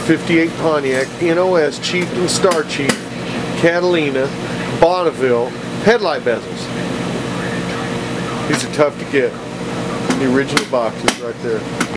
58 Pontiac, NOS, Chieftain, Star Chief, Catalina, Bonneville, headlight bezels. These are tough to get. The original boxes right there.